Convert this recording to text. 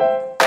you